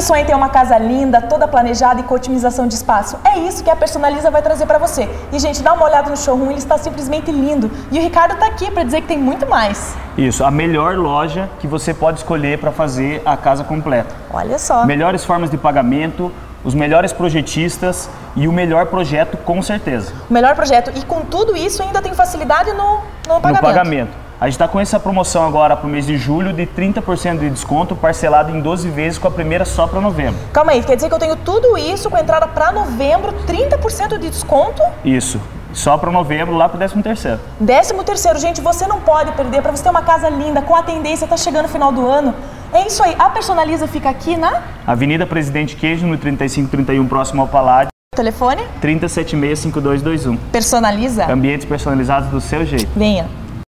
ainda sonha em ter uma casa linda, toda planejada e com otimização de espaço? É isso que a Personaliza vai trazer para você. E, gente, dá uma olhada no showroom, ele está simplesmente lindo. E o Ricardo está aqui para dizer que tem muito mais. Isso, a melhor loja que você pode escolher para fazer a casa completa. Olha só. Melhores formas de pagamento, os melhores projetistas e o melhor projeto com certeza. O melhor projeto. E com tudo isso ainda tem facilidade no, no pagamento. No pagamento. A gente está com essa promoção agora para o mês de julho de 30% de desconto, parcelado em 12 vezes com a primeira só para novembro. Calma aí, quer dizer que eu tenho tudo isso com entrada para novembro, 30% de desconto? Isso. Só para novembro, lá para o 13 terceiro. 13 terceiro, gente, você não pode perder. Para você ter uma casa linda, com a tendência, tá chegando o final do ano. É isso aí. A Personaliza fica aqui na... Avenida Presidente Queijo, no 3531, próximo ao Paládio. Telefone? 3076-5221. Personaliza? Ambientes personalizados do seu jeito. Venha.